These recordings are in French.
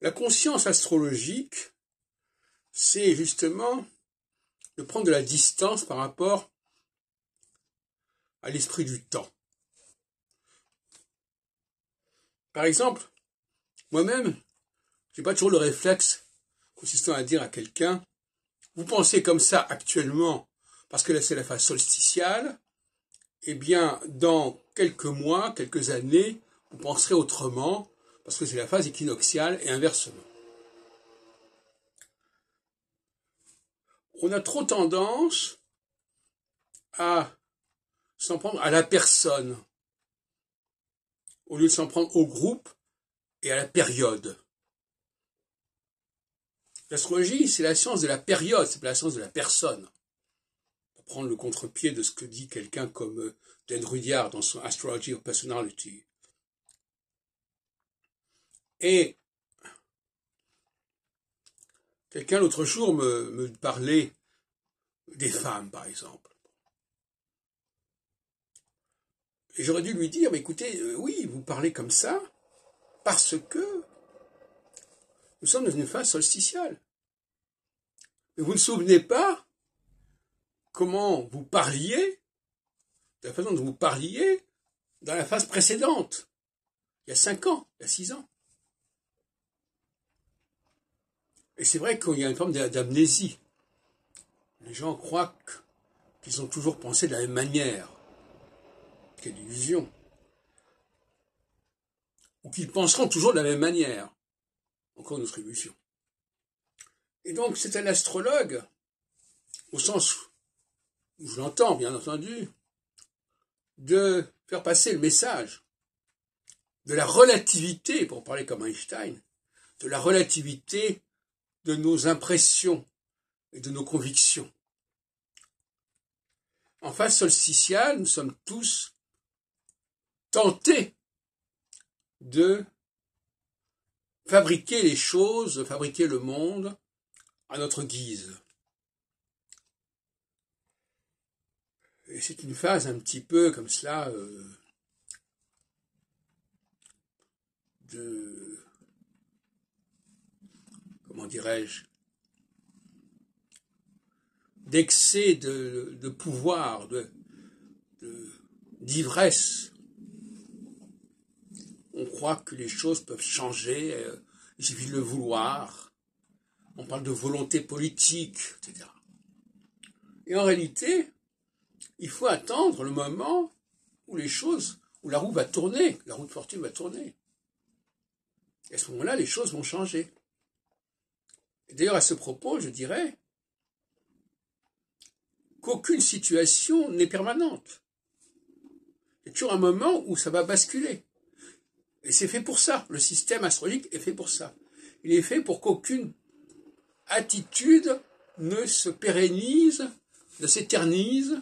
La conscience astrologique, c'est justement de prendre de la distance par rapport à l'esprit du temps. Par exemple, moi-même, j'ai pas toujours le réflexe consistant à dire à quelqu'un, vous pensez comme ça actuellement parce que là c'est la phase solsticiale, eh bien, dans quelques mois, quelques années, vous penserez autrement parce que c'est la phase équinoxiale et inversement. On a trop tendance à s'en prendre à la personne au lieu de s'en prendre au groupe et à la période. L'astrologie, c'est la science de la période, c'est pas la science de la personne. Pour prendre le contre-pied de ce que dit quelqu'un comme euh, Dan Rudyard dans son Astrology of Personality. Et quelqu'un l'autre jour me, parlait des femmes, par exemple. Et j'aurais dû lui dire, mais écoutez, euh, oui, vous parlez comme ça, parce que nous sommes dans une phase solsticiale. Mais vous ne souvenez pas comment vous parliez, la façon dont vous parliez dans la phase précédente, il y a cinq ans, il y a six ans. Et c'est vrai qu'il y a une forme d'amnésie. Les gens croient qu'ils ont toujours pensé de la même manière. Quelle illusion. Ou qu'ils penseront toujours de la même manière. Encore notre illusion. Et donc, c'est un astrologue, au sens où je l'entends, bien entendu, de faire passer le message de la relativité, pour parler comme Einstein, de la relativité de nos impressions et de nos convictions. En phase solsticiale, nous sommes tous tenter de fabriquer les choses, de fabriquer le monde à notre guise. Et c'est une phase un petit peu comme cela euh, de dirais-je d'excès de, pouvoir, d'ivresse on croit que les choses peuvent changer, euh, il suffit de le vouloir. On parle de volonté politique, etc. Et en réalité, il faut attendre le moment où les choses, où la roue va tourner, la roue de fortune va tourner. Et à ce moment-là, les choses vont changer. D'ailleurs, à ce propos, je dirais qu'aucune situation n'est permanente. Il y a toujours un moment où ça va basculer. Et c'est fait pour ça. Le système astrologique est fait pour ça. Il est fait pour qu'aucune attitude ne se pérennise, ne s'éternise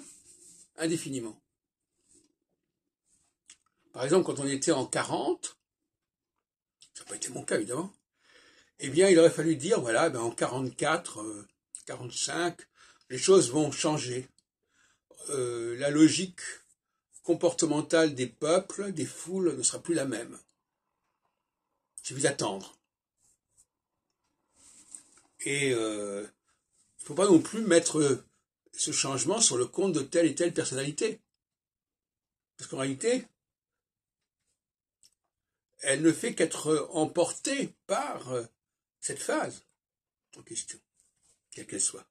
indéfiniment. Par exemple, quand on était en 40, ça n'a pas été mon cas évidemment, eh bien il aurait fallu dire, voilà, ben en 44, 45, euh, les choses vont changer. Euh, la logique comportementale des peuples, des foules, ne sera plus la même. Je vais attendre. Et euh, il ne faut pas non plus mettre ce changement sur le compte de telle et telle personnalité. Parce qu'en réalité, elle ne fait qu'être emportée par cette phase en question, quelle qu'elle soit.